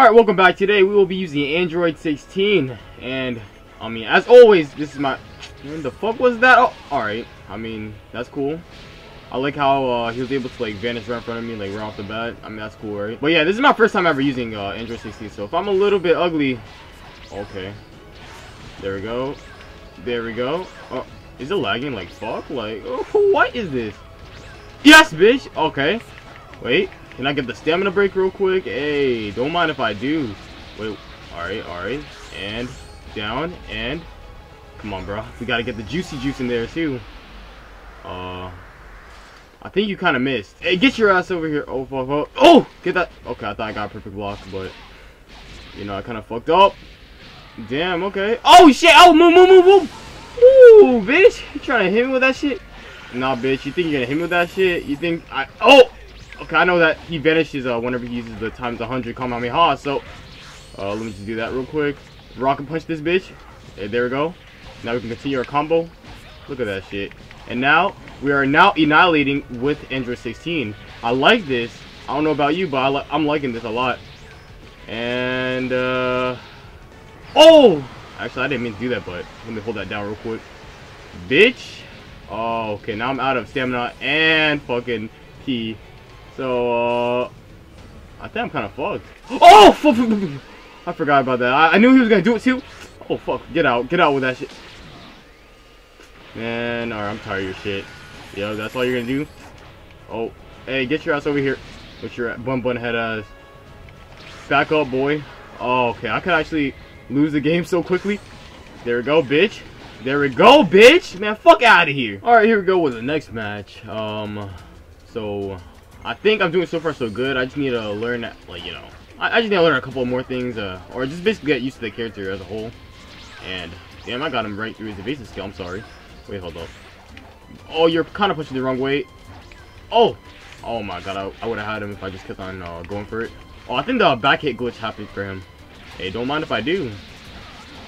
Alright, welcome back. Today we will be using Android 16. And, I mean, as always, this is my... When the fuck was that? Oh, alright. I mean, that's cool. I like how uh, he was able to like vanish right in front of me, like right off the bat. I mean, that's cool, right? But yeah, this is my first time ever using uh, Android 16, so if I'm a little bit ugly, okay. There we go. There we go. Oh, is it lagging like fuck? Like, oh, what is this? Yes, bitch. Okay. Wait, can I get the stamina break real quick? Hey, don't mind if I do. Wait, all right, all right, and down and come on, bro. We gotta get the juicy juice in there too. Uh. I think you kind of missed. Hey, get your ass over here. Oh, fuck, fuck. Oh, get that. Okay, I thought I got a perfect block, but, you know, I kind of fucked up. Damn, okay. Oh, shit. Oh, move, move, move, move. Ooh, bitch. You trying to hit me with that shit? Nah, bitch. You think you're to hit me with that shit? You think I... Oh! I know that he vanishes uh, whenever he uses the times 100 Kamehameha, so... Uh, let me just do that real quick. Rock and punch this bitch. Hey, there we go. Now we can continue our combo. Look at that shit. And now, we are now annihilating with Android 16. I like this. I don't know about you, but li I'm liking this a lot. And, uh... Oh! Actually, I didn't mean to do that, but let me hold that down real quick. Bitch! Oh, okay, now I'm out of stamina and fucking ki. So, uh... I think I'm kind of fucked. Oh! I forgot about that. I, I knew he was gonna do it too. Oh, fuck. Get out. Get out with that shit. Man, alright, I'm tired of your shit. Yo, that's all you're gonna do? Oh, hey, get your ass over here. With your bun bun head ass. Back up, boy. Oh, okay, I could actually lose the game so quickly. There we go, bitch. There we go, bitch. Man, fuck out of here. Alright, here we go with the next match. Um, so, I think I'm doing so far so good. I just need to learn, like, you know, I, I just need to learn a couple more things, uh, or just basically get used to the character as a whole. And, damn, I got him right through his evasive skill. I'm sorry. Wait, hold up. Oh, you're kind of pushing the wrong way. Oh! Oh my god, I, I would have had him if I just kept on uh, going for it. Oh, I think the back hit glitch happened for him. Hey, don't mind if I do.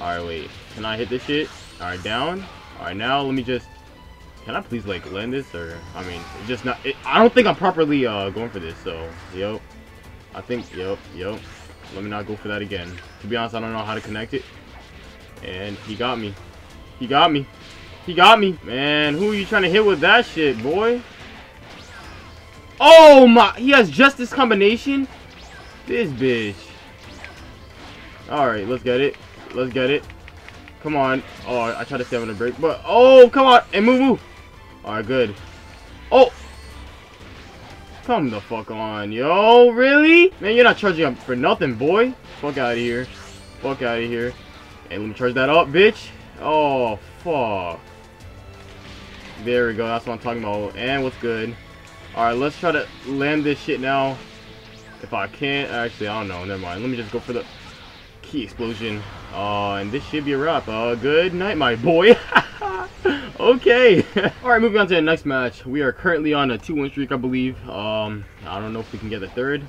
Alright, wait. Can I hit this shit? Alright, down. Alright, now let me just... Can I please, like, land this? Or, I mean, it's just not... It, I don't think I'm properly uh, going for this, so... Yo. I think... Yo, yo. Let me not go for that again. To be honest, I don't know how to connect it. And he got me. He got me. He got me. Man, who are you trying to hit with that shit, boy? Oh my, he has just this combination? This bitch. Alright, let's get it. Let's get it. Come on. Oh, I tried to stay on the break, but oh, come on. And move, move. Alright, good. Oh. Come the fuck on, yo. Really? Man, you're not charging up for nothing, boy. Fuck out of here. Fuck out of here. Hey, let me charge that up, bitch. Oh, fuck. There we go. That's what I'm talking about. And what's good. Alright, let's try to land this shit now. If I can't. Actually, I don't know. Never mind. Let me just go for the Ki explosion. Uh, and this should be a wrap. Uh, good night, my boy. okay. Alright, moving on to the next match. We are currently on a 2-1 streak, I believe. Um, I don't know if we can get the third.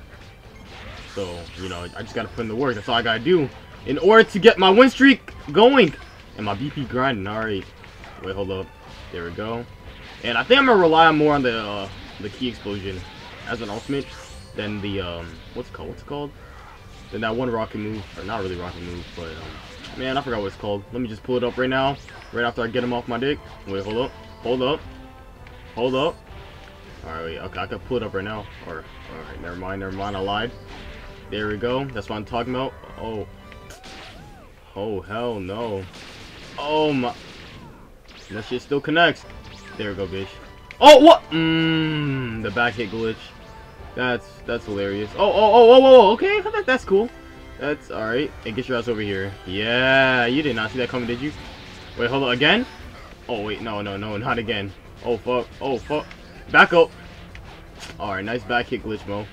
So, you know, I just gotta put in the work. That's all I gotta do. In order to get my win streak going. And my BP grinding. Alright. Wait, hold up. There we go. And I think I'm gonna rely more on the uh, the Ki explosion as an ultimate than the um what's it called? What's it called? Than that one rocket move, or not really rocket move, but um, man, I forgot what it's called. Let me just pull it up right now, right after I get him off my dick. Wait, hold up, hold up, hold up. All right, wait, okay, I can pull it up right now. Or, all right, never mind, never mind, I lied. There we go. That's what I'm talking about. Oh, oh hell no. Oh my. That shit still connects. There we go, bitch. Oh, what? Mmm, the back hit glitch. That's that's hilarious. Oh, oh, oh, oh, oh, okay, that, that's cool. That's alright. Hey, get your ass over here. Yeah, you did not see that coming, did you? Wait, hold on, again? Oh, wait, no, no, no, not again. Oh, fuck, oh, fuck. Back up. Alright, nice back hit glitch, Moe.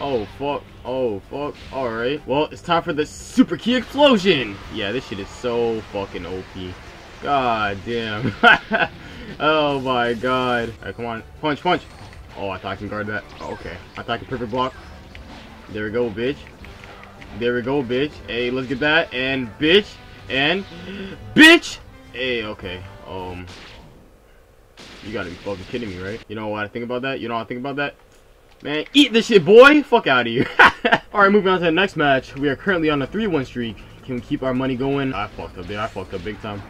Oh, fuck, oh, fuck. Alright, well, it's time for the super Ki explosion. Yeah, this shit is so fucking OP. God damn. oh my god. Alright, come on. Punch, punch. Oh, I thought I can guard that. Oh, okay. I thought I could perfect block. There we go, bitch. There we go, bitch. Hey, let's get that. And bitch. And bitch. Hey, okay. Um. You gotta be fucking kidding me, right? You know what I think about that? You know what I think about that? Man, eat this shit, boy. Fuck out of here. Alright, moving on to the next match. We are currently on a 3-1 streak. Can we keep our money going? I fucked up there. I fucked up big time.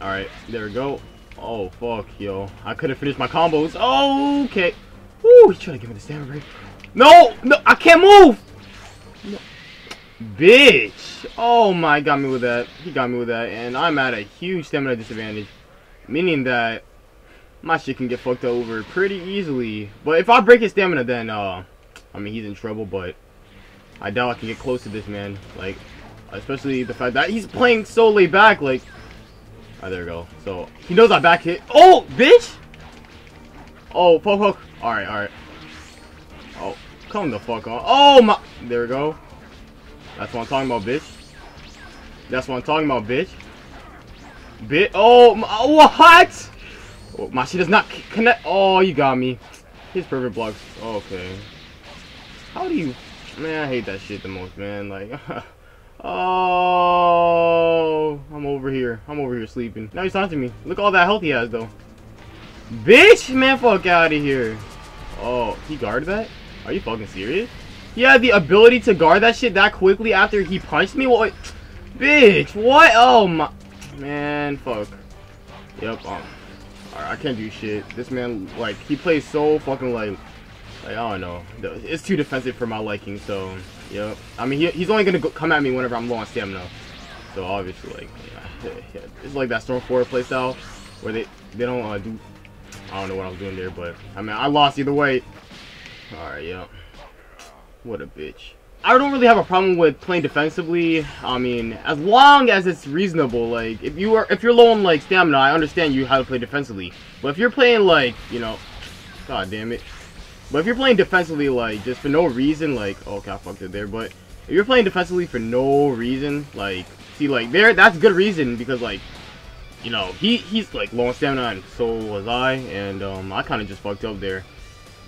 Alright, there we go. Oh, fuck, yo. I could have finished my combos. Oh, okay. Woo, he's trying to give me the stamina break. No, no, I can't move. No. Bitch. Oh my, got me with that. He got me with that. And I'm at a huge stamina disadvantage. Meaning that my shit can get fucked over pretty easily. But if I break his stamina, then, uh, I mean, he's in trouble, but I doubt I can get close to this man. Like, especially the fact that he's playing so laid back, like, oh, there we go. So, he knows I back hit. Oh, bitch! Oh, poke, poke. Alright, alright. Oh, come the fuck on. Oh, my. There we go. That's what I'm talking about, bitch. That's what I'm talking about, bitch. Bit. Oh, my, what? Oh, my shit does not connect. Oh, you got me. His perfect blocks. Okay. How do you... Man, I hate that shit the most, man. Like... oh... I'm over here. I'm over here sleeping. Now he's taunting me. Look all that health he has, though. Bitch! Man, fuck out of here. Oh, he guarded that? Are you fucking serious? He had the ability to guard that shit that quickly after he punched me? What? Bitch, what? Oh my... Man, fuck. Yep, um... Alright, I can't do shit. This man, like, he plays so fucking, like... Like, I don't know. It's too defensive for my liking, so... Yep. I mean, he, he's only gonna go, come at me whenever I'm low on stamina. So, obviously, like... Yeah, yeah, it's like that Storm 4 playstyle, where they, they don't uh, do... I don't know what I was doing there, but... I mean, I lost either way. Alright, yeah. What a bitch. I don't really have a problem with playing defensively. I mean, as long as it's reasonable. Like, if you are, if you're low on like stamina, I understand you how to play defensively. But if you're playing like, you know, god damn it. But if you're playing defensively, like just for no reason, like, oh, okay, I fucked it there. But if you're playing defensively for no reason, like, see, like there, that's good reason because like, you know, he he's like on stamina and so was I, and um, I kind of just fucked up there.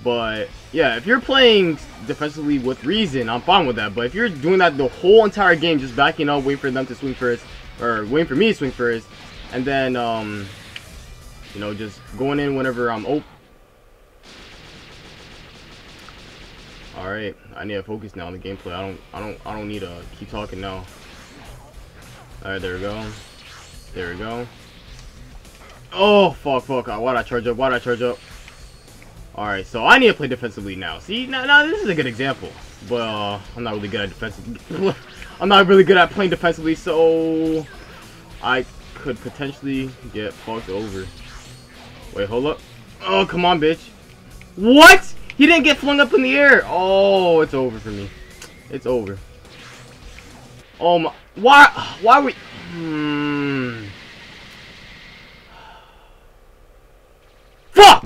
But yeah, if you're playing defensively with reason, I'm fine with that. But if you're doing that the whole entire game, just backing up, waiting for them to swing first, or waiting for me to swing first, and then um, you know, just going in whenever I'm open. All right, I need to focus now on the gameplay. I don't, I don't, I don't need to keep talking now. All right, there we go. There we go. Oh fuck, fuck! Why'd I charge up? Why'd I charge up? Alright, so I need to play defensively now. See, now, now this is a good example. But uh, I'm not really good at defensively. I'm not really good at playing defensively, so I could potentially get fucked over. Wait, hold up. Oh, come on, bitch. What? He didn't get flung up in the air. Oh, it's over for me. It's over. Oh my. Why? Why we? Hmm. Fuck!